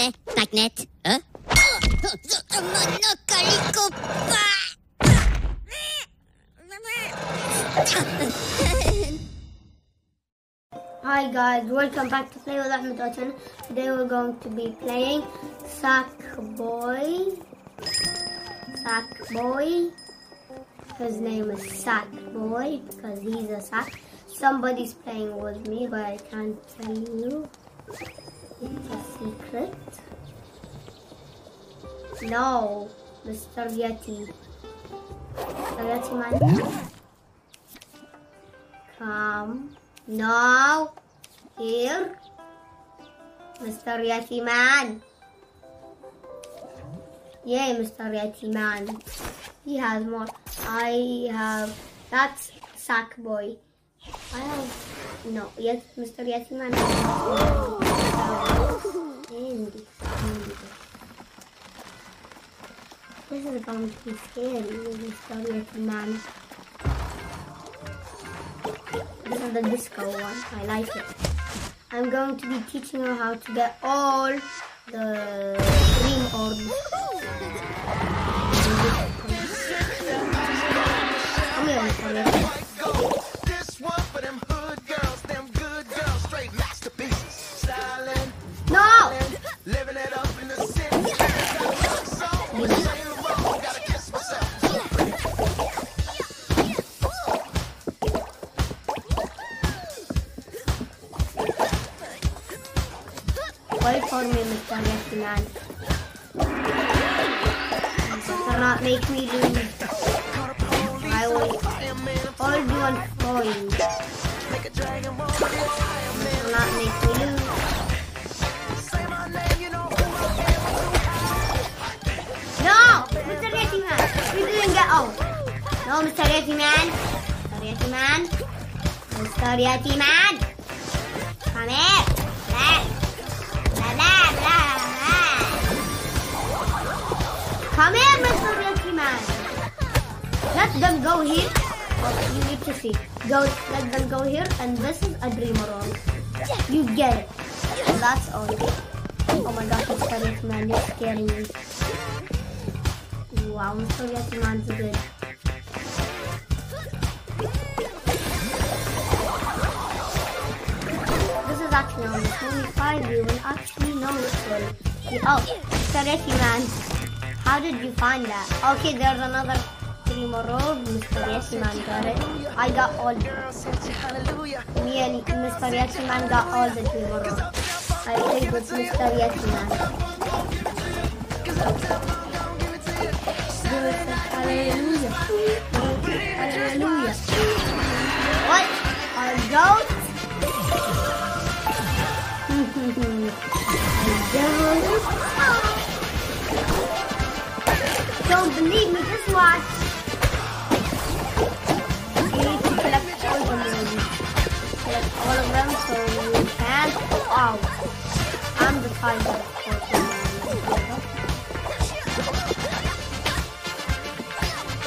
Eh, Magnet. Huh? Hi guys, welcome back to Play with Ahmed Watan. Today we're going to be playing Sackboy. Sackboy. His name is Sackboy because he's a sack. Somebody's playing with me, but I can't tell you. It's a secret. No, Mr. Yeti. Mr. Yeti man. Come. No. Here. Mr. Yeti man. Yay, Mr. Yeti man. He has more. I have. That's Sackboy. I have. No, yes, Mr. Yeti man. Andy. Andy. This is going to be scary Mr. Yeti man. This is the disco one. I like it. I'm going to be teaching you how to get all the dream orbs. Come here, Mr. Yeti. Wait for me, Mr. Man. You cannot make me lose. I will hold you and throw you. You cannot make me lose. No! Mr. Yeti Man! You didn't get out! No, Mr. Yeti Man! Mr. Yeti Man! Mr. Yeti Man! Come here! Them go here. What you need to see. Go, let them go here, and this is a dream orb. You get it. And that's all. Oh my gosh, Mr. Yeti Man, you're scaring me. Wow, Mr. Yeti Man's good. This is actually on the 25 you will actually know this one. Oh, Mr. Man, how did you find that? Okay, there's another Yeti got it. I got all. And Mr. Yeti got all the three. I played with it for hallelujah. What? Goat? A? Don't believe me, just watch. All of them so you can go out. I'm the tiger.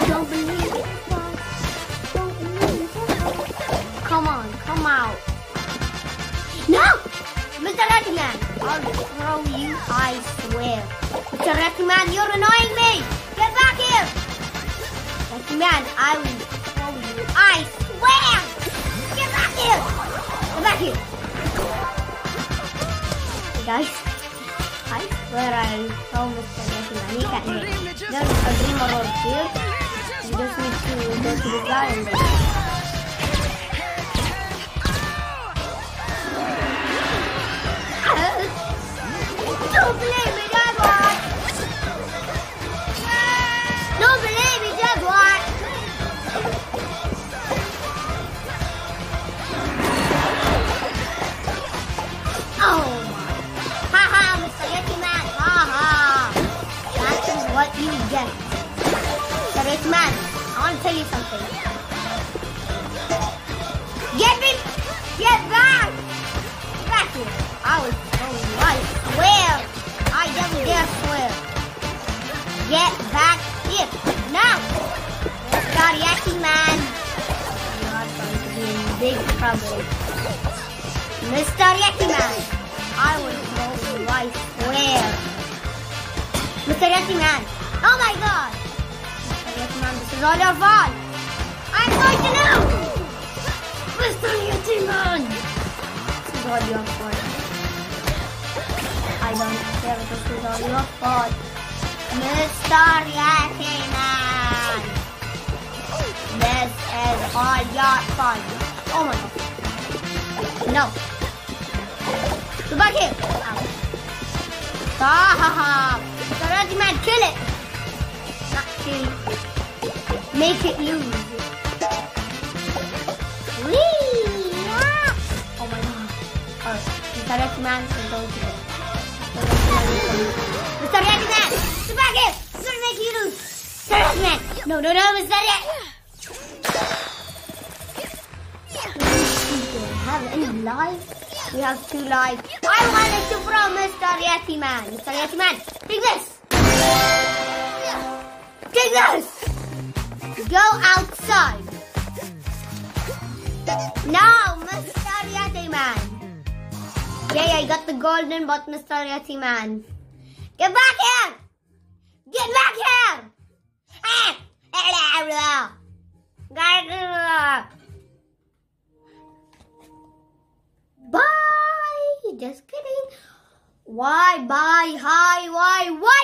Don't believe it. Don't believe it. Come on, come out. No! Mr. Ratman, I'll throw you, I swear. Mr. Ratman, you're annoying me! Get back here! Ratman, I will throw you, I guys, I swear I'll throw Mr. He can't. There's a dream orb here. You just need to go to the guy Man, I want to tell you something. Get me! Get back! Back here. I throw you. I swear. I never dare swear. Get back here. Now! Mr. Yeti Man. Are going in big trouble. Mr. Yeti Man, I throw you, I swear. Mr. Yeti Man. Oh my god. This is all your fault. I'm going to know. Mr. Yeti Man. This is all your. I don't care if this is all your fault. Mr. Yeti Man. This is all your fault. Oh my god. No. Here. Ah. Ah, Ow. Stop! Make it lose. Whee! Ah! Oh my god. Oh, go. Mr. Karate man! Get back here! I'm gonna make you lose! Karate man! No, no, no, Mr. Yeti! Have any lives? We have two lives. I wanted to throw Mr. Yeti Man. Mr. Yeti Man, take this. Take this. Go outside. No, Mr. Yeti Man. Yeah, I got the golden but Mr. Yeti Man. Get back here. Get back here. Ah. Bye. Just kidding. Why, bye, hi, why, why